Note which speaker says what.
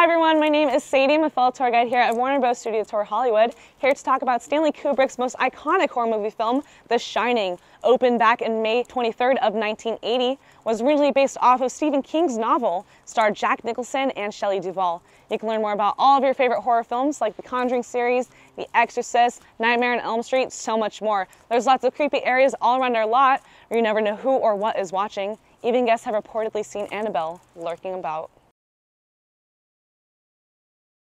Speaker 1: Hi everyone, my name is Sadie. I'm fellow tour guide here at Warner Bros. Studio Tour Hollywood, here to talk about Stanley Kubrick's most iconic horror movie film, The Shining. Opened back in May 23rd of 1980, was originally based off of Stephen King's novel, starred Jack Nicholson and Shelley Duvall. You can learn more about all of your favorite horror films like The Conjuring series, The Exorcist, Nightmare on Elm Street, so much more. There's lots of creepy areas all around our lot where you never know who or what is watching. Even guests have reportedly seen Annabelle lurking about.